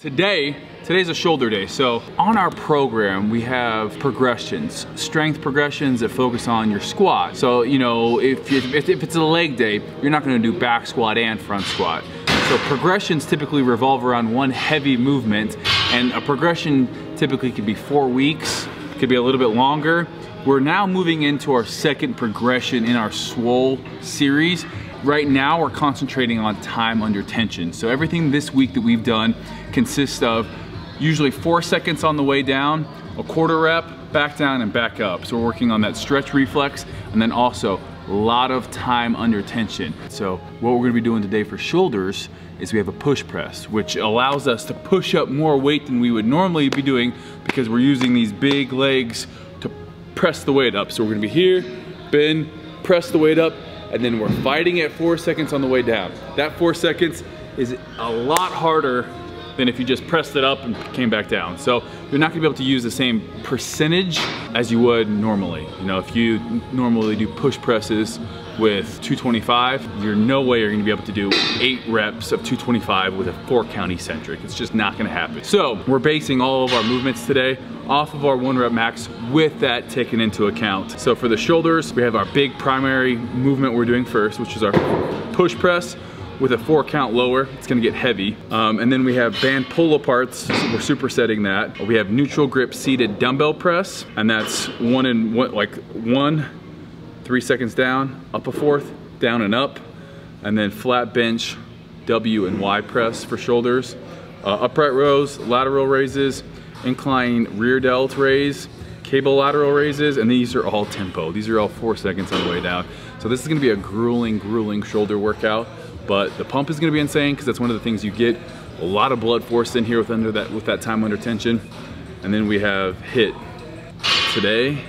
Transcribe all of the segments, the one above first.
Today, today's a shoulder day. So on our program, we have progressions, strength progressions that focus on your squat. So, you know, if, if, if it's a leg day, you're not gonna do back squat and front squat. So progressions typically revolve around one heavy movement and a progression typically could be four weeks, could be a little bit longer. We're now moving into our second progression in our Swole series. Right now, we're concentrating on time under tension. So everything this week that we've done consists of usually four seconds on the way down, a quarter rep, back down and back up. So we're working on that stretch reflex and then also a lot of time under tension. So what we're gonna be doing today for shoulders is we have a push press, which allows us to push up more weight than we would normally be doing because we're using these big legs to press the weight up. So we're gonna be here, bend, press the weight up, and then we're fighting at four seconds on the way down. That four seconds is a lot harder than if you just pressed it up and came back down. So you're not gonna be able to use the same percentage as you would normally. You know, if you normally do push presses with 225, you're no way you're gonna be able to do eight reps of 225 with a four count eccentric. It's just not gonna happen. So we're basing all of our movements today off of our one rep max with that taken into account. So for the shoulders, we have our big primary movement we're doing first, which is our push press with a four count lower. It's gonna get heavy. Um, and then we have band pull aparts. We're supersetting that. We have neutral grip seated dumbbell press, and that's one in one, like one, three seconds down, up a fourth, down and up, and then flat bench, W and Y press for shoulders. Uh, upright rows, lateral raises, incline rear delt raise, cable lateral raises, and these are all tempo. These are all four seconds on the way down. So this is gonna be a grueling, grueling shoulder workout, but the pump is gonna be insane because that's one of the things you get a lot of blood force in here with under that with that time under tension. And then we have HIIT. Today,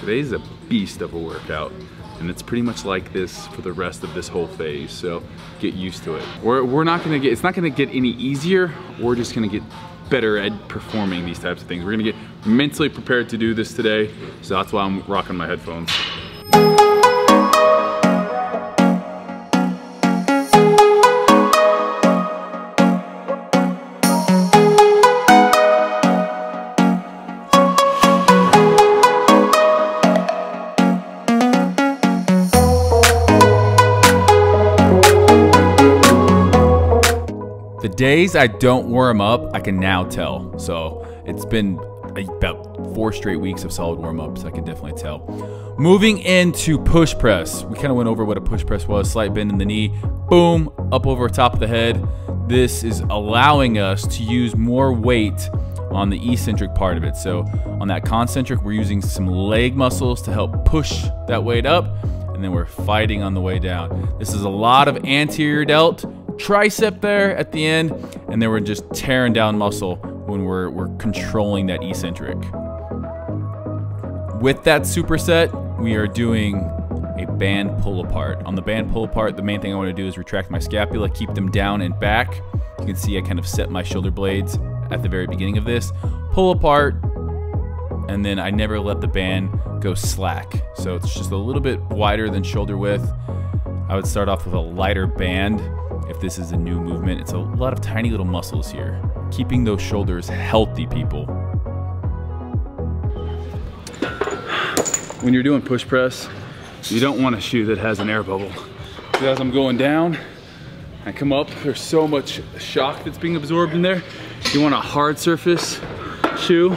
today's a beast of a workout. And it's pretty much like this for the rest of this whole phase. So get used to it. We're, we're not gonna get, it's not gonna get any easier. We're just gonna get better at performing these types of things. We're gonna get mentally prepared to do this today. So that's why I'm rocking my headphones. The days I don't warm up, I can now tell. So it's been about four straight weeks of solid warm ups. I can definitely tell. Moving into push press, we kind of went over what a push press was slight bend in the knee, boom, up over top of the head. This is allowing us to use more weight on the eccentric part of it. So on that concentric, we're using some leg muscles to help push that weight up, and then we're fighting on the way down. This is a lot of anterior delt, tricep there at the end, and then we're just tearing down muscle when we're, we're controlling that eccentric. With that superset, we are doing a band pull apart. On the band pull apart, the main thing I want to do is retract my scapula, keep them down and back. You can see I kind of set my shoulder blades at the very beginning of this. Pull apart, and then I never let the band go slack. So it's just a little bit wider than shoulder width. I would start off with a lighter band if this is a new movement. It's a lot of tiny little muscles here. Keeping those shoulders healthy, people. When you're doing push press, you don't want a shoe that has an air bubble. As I'm going down, I come up, there's so much shock that's being absorbed in there. You want a hard surface shoe,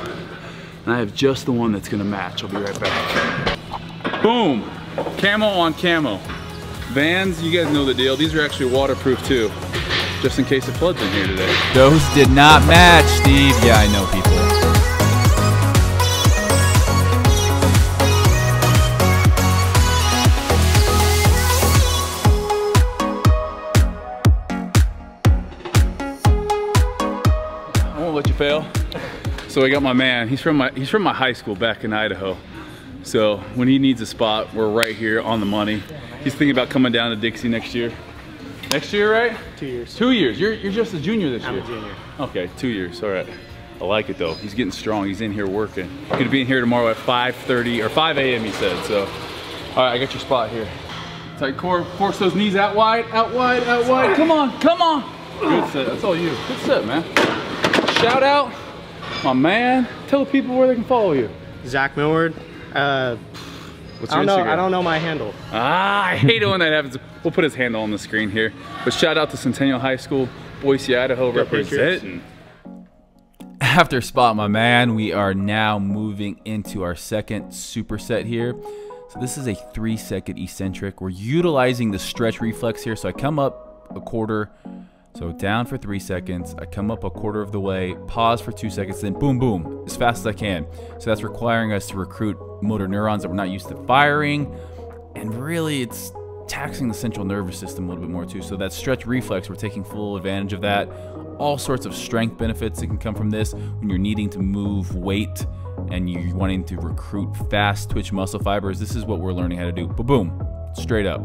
and I have just the one that's gonna match. I'll be right back. Boom, camo on camo. Vans, you guys know the deal. These are actually waterproof too, just in case it floods in here today. Those did not match, Steve. Yeah, I know people. I won't let you fail. So I got my man. He's from my he's from my high school back in Idaho. So when he needs a spot, we're right here on the money. He's thinking about coming down to Dixie next year. Next year, right? Two years. Two years. You're you're just a junior this year. I'm a junior. Okay, two years. All right. I like it though. He's getting strong. He's in here working. He's gonna be in here tomorrow at 5:30 or 5 a.m. He said. So, all right, I got your spot here. Tight core. Force those knees out wide, out wide, out wide. Come on, come on. Good set. That's all you. Good set, man. shout out, my man. Tell the people where they can follow you. Zach Millward. Uh, What's I don't know. I don't know my handle. Ah, I hate it when that happens. We'll put his handle on the screen here. But shout out to Centennial High School, Boise, Idaho, Patriots. representing. After spot my man, we are now moving into our second superset here. So this is a three second eccentric. We're utilizing the stretch reflex here. So I come up a quarter, so down for three seconds. I come up a quarter of the way, pause for two seconds, then boom, boom, as fast as I can. So that's requiring us to recruit motor neurons that we're not used to firing. And really, it's taxing the central nervous system a little bit more too. So that stretch reflex, we're taking full advantage of that. All sorts of strength benefits that can come from this when you're needing to move weight and you're wanting to recruit fast twitch muscle fibers. This is what we're learning how to do. But boom, straight up.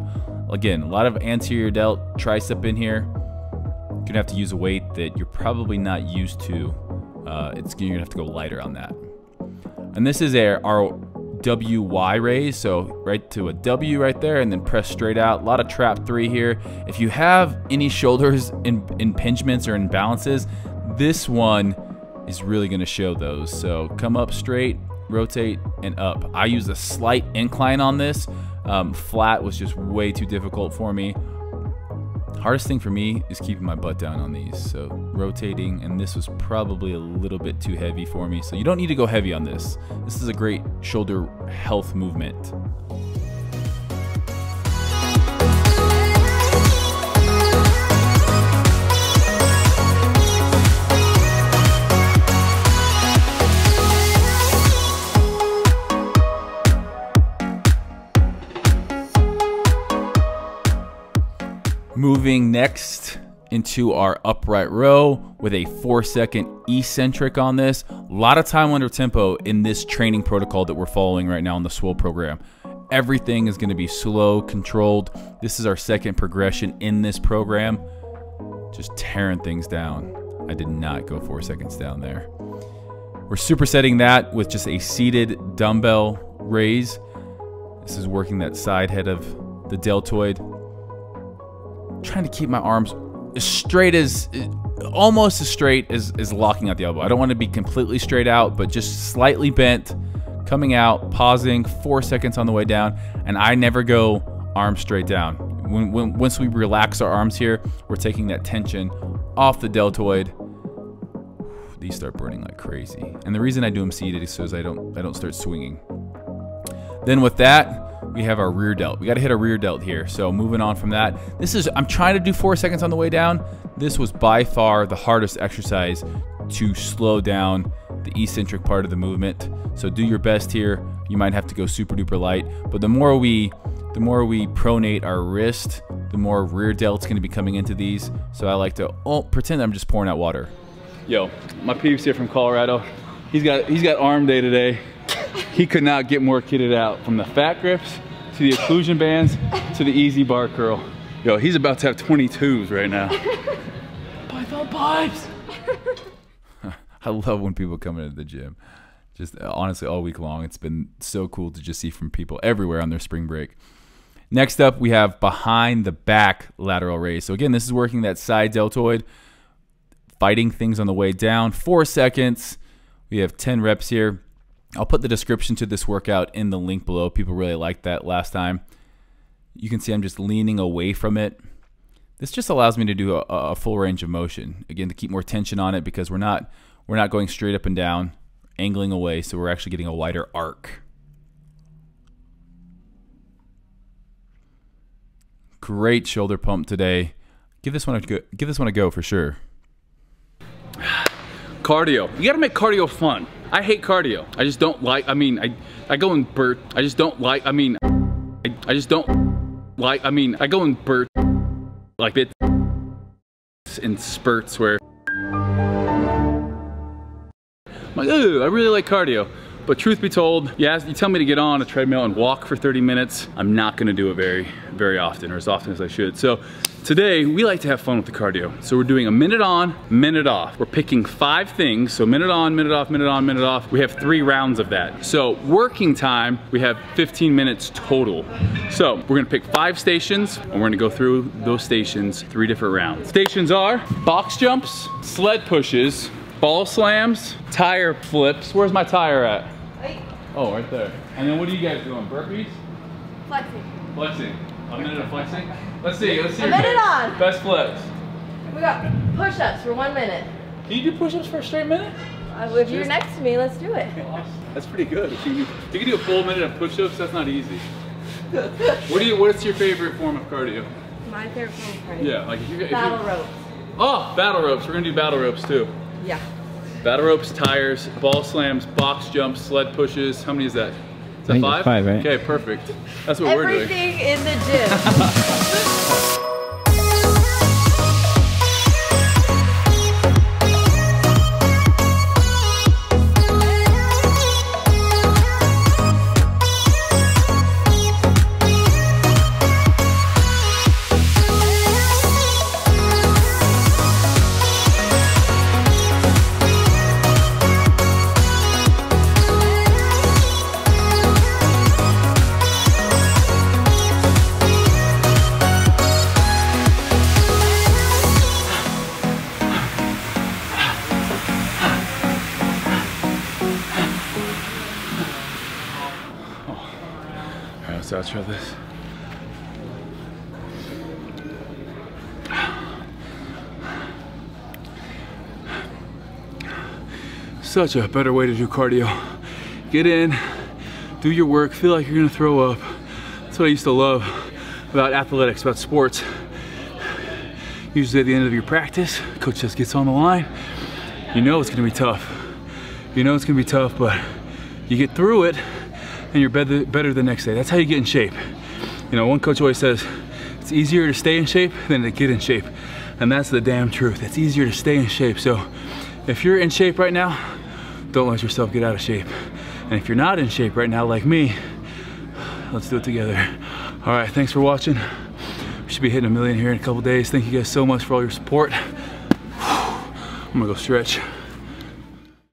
Again, a lot of anterior delt tricep in here. You're gonna have to use a weight that you're probably not used to. Uh, it's you're gonna have to go lighter on that. And this is our, our WY raise, so right to a W right there, and then press straight out. A lot of trap three here. If you have any shoulders in, impingements or imbalances, this one is really gonna show those. So come up straight, rotate, and up. I use a slight incline on this. Um, flat was just way too difficult for me. Hardest thing for me is keeping my butt down on these. So rotating, and this was probably a little bit too heavy for me. So you don't need to go heavy on this. This is a great shoulder health movement. Moving next into our upright row with a four second eccentric on this. A lot of time under tempo in this training protocol that we're following right now in the SWOL program. Everything is going to be slow, controlled. This is our second progression in this program. Just tearing things down. I did not go four seconds down there. We're supersetting that with just a seated dumbbell raise. This is working that side head of the deltoid trying to keep my arms as straight as almost as straight as, as locking out the elbow. I don't want to be completely straight out, but just slightly bent, coming out, pausing, four seconds on the way down, and I never go arms straight down. When, when once we relax our arms here, we're taking that tension off the deltoid. These start burning like crazy, and the reason I do them seated is so I don't I don't start swinging. Then with that, we have our rear delt. We got to hit a rear delt here. So moving on from that, this is, I'm trying to do four seconds on the way down. This was by far the hardest exercise to slow down the eccentric part of the movement. So do your best here. You might have to go super duper light, but the more we, the more we pronate our wrist, the more rear delt's going to be coming into these. So I like to oh, pretend I'm just pouring out water. Yo, my peeps here from Colorado. He's got he's got arm day today. He could not get more kitted out from the Fat Gripz to the occlusion bands to the EZ bar curl. Yo, he's about to have 22s right now. Python pipes. I love when people come into the gym. Just uh, honestly, all week long, it's been so cool to just see from people everywhere on their spring break. Next up, we have behind the back lateral raise. So again, this is working that side deltoid, fighting things on the way down. Four seconds. We have 10 reps here. I'll put the description to this workout in the link below. People really liked that last time. You can see I'm just leaning away from it. This just allows me to do a, a full range of motion. Again, to keep more tension on it because we're not we're not going straight up and down, angling away, so we're actually getting a wider arc. Great shoulder pump today. Give this one a go, give this one a go for sure. Cardio. You gotta make cardio fun. I hate cardio. I just don't like, I mean, I, I go in burst. I just don't like, I mean, I, I just don't like, I mean, I go in burst like it in spurts where I'm like, ooh, I really like cardio. But truth be told, you, ask, you tell me to get on a treadmill and walk for 30 minutes, I'm not gonna do it very, very often or as often as I should. So today, we like to have fun with the cardio. So we're doing a minute on, minute off. We're picking five things, so minute on, minute off, minute on, minute off. We have three rounds of that. So working time, we have 15 minutes total. So we're gonna pick five stations and we're gonna go through those stations, three different rounds. Stations are box jumps, sled pushes, ball slams, tire flips. Where's my tire at? Oh, right there. And then what are you guys doing? Burpees? flexing. Flexing. A minute of flexing? Let's see, let's see. A minute on. Best flex. We got push-ups for one minute. Can you do push-ups for a straight minute? Uh, if you're next to me, let's do it. That's pretty good. If you, if you can do a full minute of push-ups, that's not easy. What do you, what's your favorite form of cardio? My favorite form of cardio. Yeah, like if you, if you Battle ropes. Oh, battle ropes. We're gonna do battle ropes too. Yeah. Battle ropes, tires, ball slams, box jumps, sled pushes. How many is that? Is that think five? five, right? Okay, perfect. That's what we're doing. Everything in the gym. let's this. Such a better way to do cardio. Get in, do your work, feel like you're gonna throw up. That's what I used to love about athletics, about sports. Usually at the end of your practice, coach just gets on the line. You know it's gonna be tough. You know it's gonna be tough, but you get through it and you're better, better the next day. That's how you get in shape. You know, one coach always says, it's easier to stay in shape than to get in shape. And that's the damn truth. It's easier to stay in shape. So if you're in shape right now, don't let yourself get out of shape. And if you're not in shape right now, like me, let's do it together. All right, thanks for watching. We should be hitting a million here in a couple days. Thank you guys so much for all your support. I'm gonna go stretch.